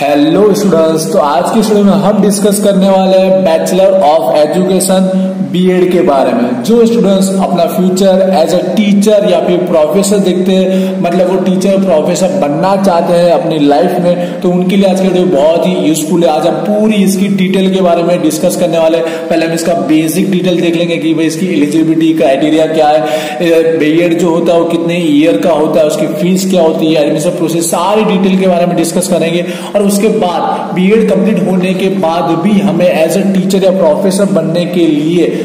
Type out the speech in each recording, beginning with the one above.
Hello students तो आज की स्टूडियो में हम डिस्कस करने वाले हैं बैचलर ऑफ़ एजुकेशन बीएड के बारे में। जो स्टूडेंट्स अपना फ्यूचर एज अ टीचर या फिर प्रोफेसर देखते हैं मतलब वो टीचर प्रोफेसर बनना चाहते हैं अपनी लाइफ में तो उनके लिए आज की वीडियो बहुत ही यूजफुल है। आज हम पूरी इसकी डिटेल के बारे में डिस्कस करने वाले पहले हम इसका बेसिक डिटेल देख लेंगे कि भाई इसकी एलिजिबिलिटी क्राइटेरिया क्या है। बीएड जो होता है वो कितने ईयर का होता है, उसकी फ़ीस क्या होती है एडमिशन प्रोसेस सारी डिटेल के बारे में डिस्कस करेंगे। और उसके बाद बीएड कंप्लीट होने के बाद भी हमें एज ए टीचर या प्रोफेसर बनने के लिए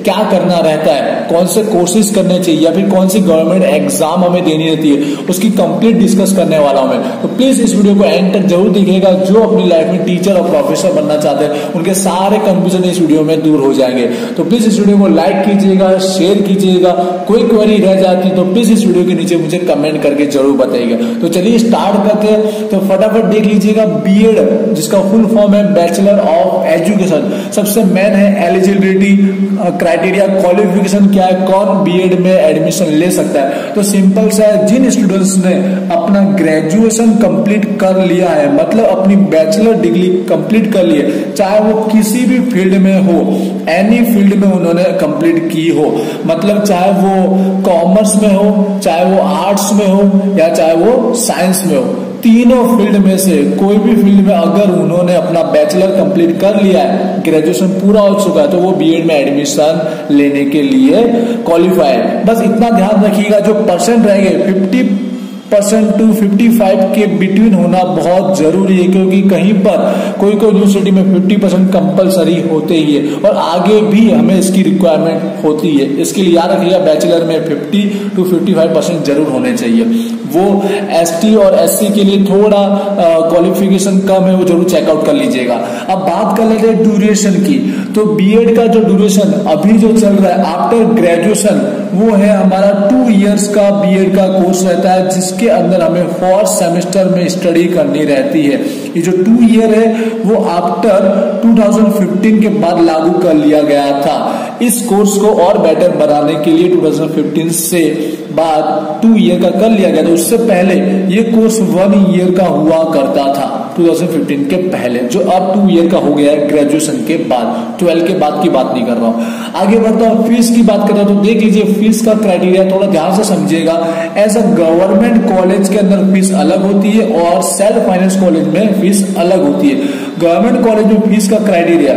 क्या करना रहता है? कौन से कोर्सेज करने चाहिए? या फिर कौन सी गवर्नमेंट एग्ज़ाम हमें देनी रहती है? उसकी कंप्लीट डिस्कस करने वाला हूँ मैं। तो प्लीज़ इस वीडियो को एंड तक ज़रूर देखिएगा। जो अपनी लाइफ में टीचर और प्रोफेसर बनना चाहते हैं, उनके सारे कंफ्यूजन इस वीडियो में दूर हो जाएँगे। तो प्लीज़ इस वीडियो को लाइक कीजिएगा शेयर कीजिएगा। कोई क्वेरी रह जाती है तो प्लीज़ इस वीडियो के नीचे मुझे कमेंट करके ज़रूर बताइएगा। तो चलिए स्टार्ट करते हैं। तो फटाफट देख लीजिएगा बीएड जिसका फुल फॉर्म है बैचलर ऑफ़ एजुकेशन सबसे मेन है एलिजिबिलिटी क्राइटेरिया क्वालिफिकेशन क्या है? कौन बीएड में एडमिशन ले सकता है? तो सिंपल सा है, जिन स्टूडेंट्स ने अपना ग्रेजुएशन कंप्लीट कर लिया है मतलब अपनी बैचलर डिग्री कंप्लीट कर ली है, चाहे वो किसी भी फ़ील्ड में हो एनी फ़ील्ड में उन्होंने कंप्लीट की हो मतलब चाहे वो कॉमर्स में हो, चाहे वो आर्ट्स में हो, या चाहे वो साइंस में हो तीनों फ़ील्ड में से कोई भी फ़ील्ड में अगर उन्होंने अपना बैचलर कंप्लीट कर लिया है, ग्रेजुएशन पूरा हो चुका है तो वो बीएड में एडमिशन लेने के लिए क्वालिफाई है। बस इतना ध्यान रखिएगा, जो परसेंट रहेंगे फिफ्टी परसेंट टू 55 के बिटवीन होना बहुत ज़रूरी है, क्योंकि कहीं पर कोई कोई यूनिवर्सिटी में 50 परसेंट कंपल्सरी होते ही है, और आगे भी हमें इसकी रिक्वायरमेंट होती है। इसके लिए याद रखिएगा बैचलर में 50 टू 55 परसेंट ज़रूर होने चाहिए। वो एसटी और एससी के लिए थोड़ा क्वालिफिकेशन कम है, वो ज़रूर चेकआउट कर लीजिएगा। अब बात कर लेते हैं ड्यूरेशन की। तो बीएड का जो ड्यूरेशन अभी जो चल रहा है आफ्टर ग्रेजुएशन वो है हमारा टू इयर्स का बीएड का कोर्स रहता है, जिसके अंदर हमें फ़र्स्ट सेमेस्टर में स्टडी करनी रहती है। ये जो टू ईयर है, वो आफ्टर 2015 के बाद लागू कर लिया गया था। इस कोर्स को और बेटर बनाने के लिए 2015 से बाद टू ईयर का कर लिया गया था। उससे पहले ये कोर्स वन ईयर का हुआ करता था 2015 के पहले, जो अब टू ईयर का हो गया है ग्रेजुएशन के बाद। ट्वेल्व के बाद की बात नहीं कर रहा हूँ। आगे बढ़ता हूँ फ़ीस की बात कर रहा हूँ तो देख लीजिए फ़ीस का क्राइटेरिया थोड़ा ध्यान से समझिएगा। एज अ गवर्नमेंट कॉलेज के अंदर फ़ीस अलग होती है और सेल्फ फाइनेंस कॉलेज में फ़ीस अलग होती है। गवर्नमेंट कॉलेज में फ़ीस का क्राइटेरिया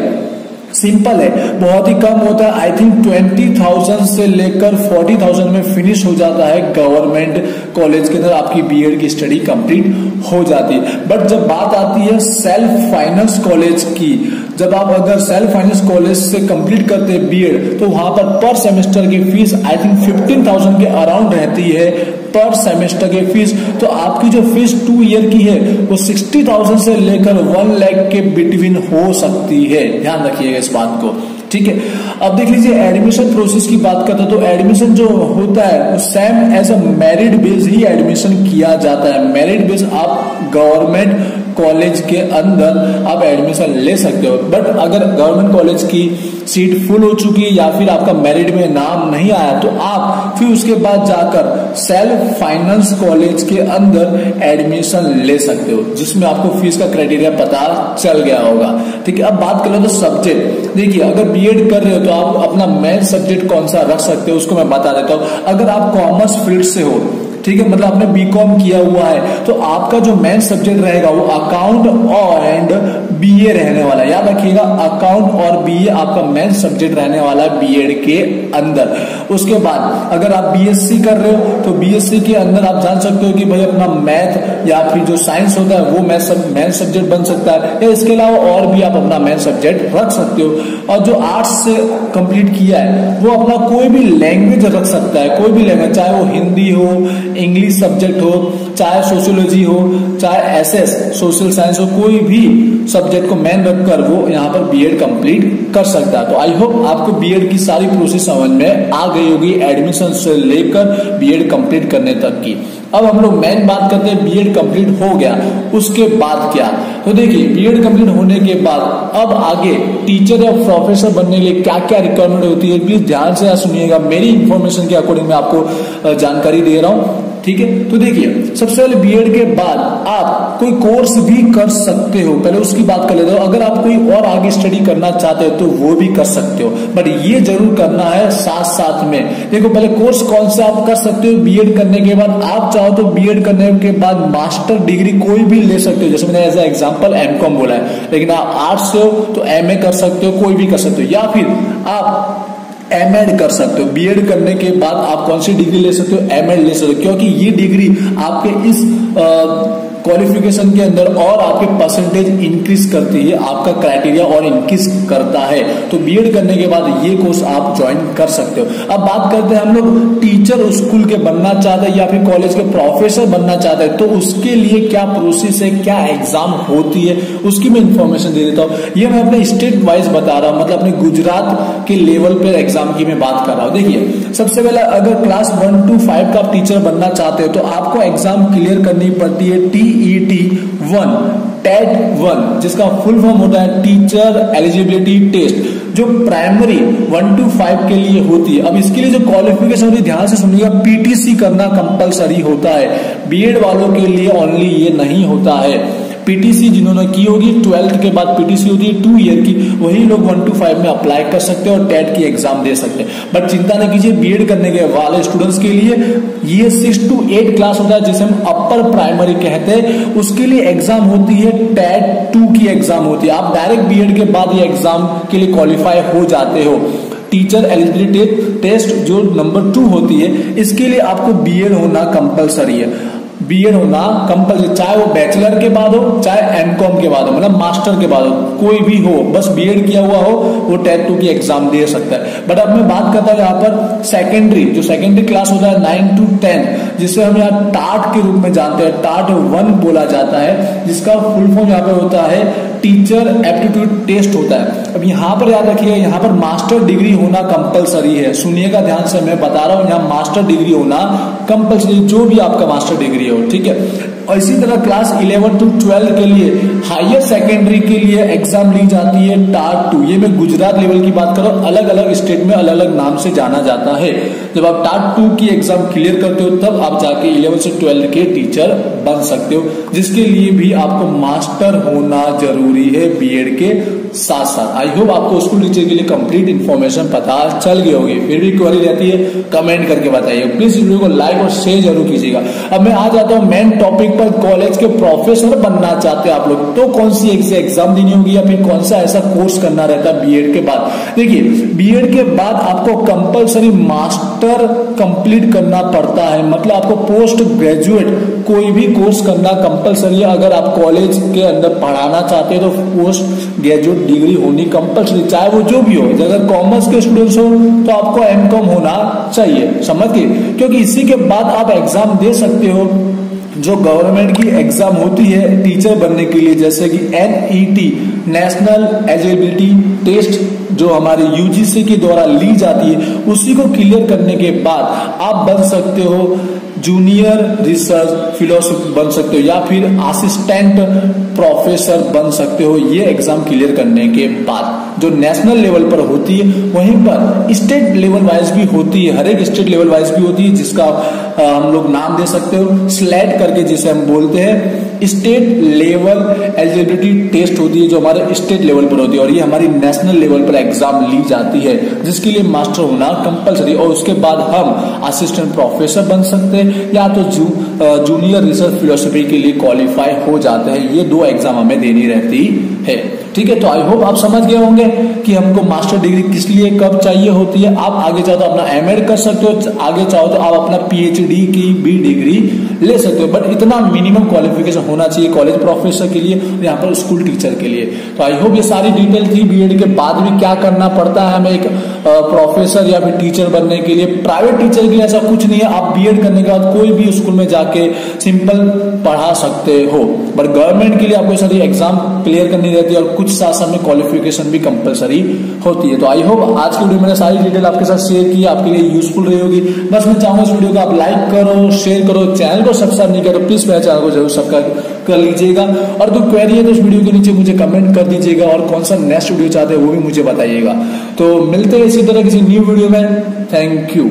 सिंपल है। बहुत ही कम होता है। आई थिंक ट्वेंटी थाउज़ेंड से लेकर फोर्टी थाउज़ेंड में फिनिश हो जाता है गवर्नमेंट कॉलेज के अंदर। आपकी बीएड की स्टडी कंप्लीट हो जाती है। बट जब बात आती है सेल्फ फाइनेंस कॉलेज की जब आप अगर सेल्फ फाइनेंस कॉलेज से कंप्लीट करते हैं बीएड तो वहाँ पर पर सेमेस्टर की fees I think fifteen thousand के अराउंड रहती है पर सेमेस्टर की फ़ीस। तो आपकी जो फ़ीस टू ईयर की है, वो सिक्सटी थाउज़ेंड से लेकर वन लैख के बिटवीन हो सकती है। ध्यान रखिएगा इस बात को। ठीक है? अब देख लीजिए एडमिशन प्रोसेस की बात करते तो एडमिशन जो होता है, वो same as a merit base he admission किया जाता है। मेरिट बेस आप गवर्नमेंट कॉलेज के अंदर आप एडमिशन ले सकते हो। बट अगर गवर्नमेंट कॉलेज की सीट फुल हो चुकी या फिर आपका मेरिट में नाम नहीं आया तो आप फिर उसके बाद जाकर सेल्फ फाइनेंस कॉलेज के अंदर एडमिशन ले सकते हो, जिसमें आपको फ़ीस का क्राइटेरिया पता चल गया होगा। ठीक है, अब बात कर लो तो सब्जेक्ट देखिए, अगर बीएड कर रहे हो तो आप अपना मेन सब्जेक्ट कौन सा रख सकते हो, उसको मैं बता देता हूँ। अगर आप कॉमर्स फ़ील्ड से हो ठीक है मतलब आपने बीकॉम किया हुआ है तो आपका जो मेन सब्जेक्ट रहेगा वो अकाउंट और एंड बीए रहने वाला है। याद रखिएगा अकाउंट और बीए आपका मेन सब्जेक्ट रहने वाला है बीएड के अंदर। उसके बाद, अगर आप बीएससी कर रहे हो तो बीएससी के अंदर आप जान सकते हो कि भाई अपना मैथ या फिर जो साइंस होता है, वो मैथ सब मेन सब्जेक्ट बन सकता है। या इसके अलावा और भी आप अपना मेन सब्जेक्ट रख सकते हो। और जो आर्ट्स से कंप्लीट किया है, वो अपना कोई भी लैंग्वेज रख सकता है, कोई भी लैंग्वेज चाहे वो हिंदी हो इंग्लिश सब्जेक्ट हो, चाहे सोशियोलॉजी हो, चाहे एसएस सोशल साइंस हो, कोई भी सब्जेक्ट को मेन रखकर वो यहाँ पर बीएड कंप्लीट कर सकता है। तो आई होप आपको बीएड की सारी प्रोसेस समझ में आ गई होगी एडमिशन से लेकर बीएड कंप्लीट करने तक की। अब हम लोग मेन बात करते हैं बीएड कंप्लीट हो गया, उसके बाद क्या? तो देखिए बीएड कंप्लीट होने के बाद अब आगे टीचर या प्रोफेसर बनने के लिए क्या क्या रिक्वायरमेंट होती है प्लीज़ ध्यान से सुनिएगा। मेरी इंफॉर्मेशन के अकॉर्डिंग मैं आपको जानकारी दे रहा हूँ। ठीक है? तो देखिए, सबसे पहले बीएड के बाद आप कोई कोर्स भी कर सकते हो। पहले उसकी बात कर लेते हो। अगर आप कोई और आगे स्टडी करना चाहते हो तो वो भी कर सकते हो। बट ये ज़रूर करना है साथ साथ में। देखो, पहले कोर्स कौन सा आप कर सकते हो बीएड करने के बाद? आप चाहो तो बीएड करने के बाद मास्टर डिग्री कोई भी ले सकते हो। जैसे मैंने एज एग्ज़ाम्पल एमकॉम बोला है। लेकिन आप आर्ट्स से हो तो एमए कर सकते हो, कोई भी कर सकते हो। या फिर आप एम एड कर सकते हो। बीएड करने के बाद आप कौन सी डिग्री ले सकते हो? एम एड ले सकते हो। क्योंकि ये डिग्री आपके इस आ, क्वालिफिकेशन के अंदर और आपके परसेंटेज इंक्रीज करती है, आपका क्राइटेरिया और इंक्रीज करता है। तो बीएड करने के बाद ये कोर्स आप ज्वाइन कर सकते हो। अब बात करते हैं हम लोग टीचर स्कूल के बनना चाहते हैं या फिर कॉलेज के प्रोफेसर बनना चाहते हैं। तो उसके लिए क्या प्रोसेस है, क्या एग्ज़ाम होती है, उसकी मैं इंफॉर्मेशन दे देता हूँ। ये मैं अपने स्टेट वाइज बता रहा हूँ मतलब अपने गुजरात के लेवल पर एग्ज़ाम की मैं बात कर रहा हूँ। देखिए, सबसे पहले अगर क्लास वन टू फाइव का आप टीचर बनना चाहते हो तो आपको एग्ज़ाम क्लियर करनी पड़ती है T TET one TET one जिसका फुल फॉर्म होता है टीचर एलिजिबिलिटी टेस्ट जो प्राइमरी वन टू फाइव के लिए होती है। अब इसके लिए जो क्वालिफिकेशन होती है, ध्यान से सुनिएगा पीटीसी करना कंपलसरी होता है। बीएड वालों के लिए ओनली ये नहीं होता है। पीटीसी जिन्होंने की होगी ट्वेल्थ के बाद पीटीसी होती है टू ईयर की, वही लोग वन टू फाइव में अप्लाई कर सकते हैं और टेट की एग्ज़ाम दे सकते हैं। बट चिंता नहीं कीजिए बीएड करने के वाले स्टूडेंट्स के लिए ये सिक्स टू एट क्लास होता है, जिसे हम अपर प्राइमरी कहते हैं। उसके लिए एग्ज़ाम होती है टेट टू की एग्ज़ाम होती है। आप डायरेक्ट बीएड के बाद ये एग्ज़ाम के लिए क्वालिफाई हो जाते हो। टीचर एलिजिबिलिटी टेस्ट जो नंबर टू होती है, इसके लिए आपको बीएड होना कंपलसरी है। बीएड होना, कंपल्सरी, चाहे वो बैचलर के बाद हो, चाहे एमकॉम के बाद हो मतलब मास्टर के बाद हो, कोई भी हो, बस बीएड किया हुआ हो, वो टेट टू की एग्ज़ाम दे सकता है। बट अब मैं बात करता हूँ यहाँ पर सेकेंडरी जो सेकेंडरी क्लास होता है नाइन टू टेन जिसे हम यहाँ टाट के रूप में जानते हैं। टाट वन बोला जाता है, जिसका फुल फॉर्म यहाँ पे होता है टीचर एप्टीट्यूड टेस्ट होता है। अब यहाँ पर याद रखिएगा यहाँ पर मास्टर डिग्री होना कंपलसरी है। सुनिएगा ध्यान से, मैं बता रहा हूँ, यहाँ मास्टर डिग्री होना कंपलसरी जो भी आपका मास्टर डिग्री हो, ठीक है? और इसी तरह क्लास 11 टू 12 के लिए हायर सेकेंडरी के लिए एग्ज़ाम ली जाती है टाट टू ये मैं गुजरात लेवल की बात कर रहा हूँ अलग अलग स्टेट में अलग अलग नाम से जाना जाता है। जब आप टाट टू की एग्ज़ाम क्लियर करते हो, तब आप जाके इलेवन से ट्वेल्व के टीचर बन सकते हो, जिसके लिए भी आपको मास्टर होना ज़रूरी है बीएड के साथ साथ आई होप आपको स्कूल टीचर के लिए कंप्लीट इन्फॉर्मेशन पता चल गई होगी। फिर भी क्वेरी रहती है कमेंट करके बताइए। प्लीज़ वीडियो को लाइक और शेयर ज़रूर कीजिएगा। अब मैं आ जाता हूँ मेन टॉपिक पर कॉलेज के प्रोफेसर बनना चाहते हैं आप लोग। तो कौन सी एग्ज़ाम देनी होगी या फिर कौन सा ऐसा कोर्स करना रहता है बीएड के बाद? देखिए बीएड के बाद आपको कंपलसरी मास्टर कंप्लीट करना पड़ता है। मतलब आपको पोस्ट ग्रेजुएट कोई भी कोर्स करना कंपलसरी है। अगर आप कॉलेज के अंदर पढ़ाना चाहते हैं तो पोस्ट ग्रेजुएट डिग्री होनी कंपलसरी चाहे वो जो भी हो अगर कॉमर्स के स्टूडेंट्स हो तो आपको एमकॉम होना चाहिए। समझ गए? क्योंकि इसी के बाद आप एग्ज़ाम दे सकते हो। जो गवर्नमेंट की एग्ज़ाम होती है टीचर बनने के लिए, जैसे कि एनईटी नेशनल एलिजिबिलिटी टेस्ट जो हमारे यूजीसी के द्वारा ली जाती है, उसी को क्लियर करने के बाद आप बन सकते हो जूनियर रिसर्च फिलोसोफर बन सकते हो या फिर असिस्टेंट प्रोफेसर बन सकते हो, ये एग्ज़ाम क्लियर करने के बाद। जो नेशनल लेवल पर होती है, वहीं पर स्टेट लेवल वाइज भी होती है, हर एक स्टेट लेवल वाइज भी होती है, जिसका हम लोग नाम दे सकते हो। स्लेट करके जिसे हम बोलते हैं स्टेट लेवल एलिजिबिलिटी टेस्ट होती है जो हमारे स्टेट लेवल पर होती है और ये हमारी नेशनल लेवल पर एग्ज़ाम ली जाती है जिसके लिए मास्टर होना कंपलसरी और उसके बाद हम असिस्टेंट प्रोफेसर बन सकते हैं या तो जू, जूनियर रिसर्च फिलोसफी के लिए क्वालिफाई हो जाते हैं। ये दो एग्ज़ाम हमें देनी रहती है। ठीक है तो आई होप आप समझ गए होंगे कि हमको मास्टर डिग्री किस लिए, कब चाहिए होती है। आप आगे चाहो तो अपना एम कर सकते हो, आगे चाहो तो आप अपना पीएचडी की भी डिग्री ले सकते हो। बट इतना मिनिमम क्वालिफिकेशन होना चाहिए कॉलेज प्रोफेसर के लिए और यहाँ पर स्कूल टीचर के लिए। तो आई होप ये सारी डिटेल थी। बीएड के बाद भी क्या करना पड़ता है हमें एक प्रोफेसर या फिर टीचर बनने के लिए। प्राइवेट टीचर के लिए ऐसा कुछ नहीं है। आप बीएड करने के बाद कोई भी स्कूल में जाके सिंपल पढ़ा सकते हो। बट गवर्नमेंट के लिए आपको सारी एग्ज़ाम क्लियर करनी रहती है और साथ साथ में क्वालिफिकेशन भी कंपलसरी होती है। तो आई होप आज की वीडियो मैंने सारी डिटेल आपके साथ शेयर की, आपके लिए यूजफुल रही होगी। बस मैं चाहूँगा इस वीडियो को आप लाइक करो शेयर करो चैनल को सब्सक्राइब नहीं करो प्लीज़ मेरे चैनल को ज़रूर सब्सक्राइब कर लीजिएगा। और कोई क्वेरी है तो इस वीडियो के नीचे मुझे कमेंट कर दीजिएगा और कौन सा नेक्स्ट वीडियो चाहते हैं वो भी मुझे बताइएगा। तो मिलते हैं इसी तरह किसी न्यू वीडियो में। Thank you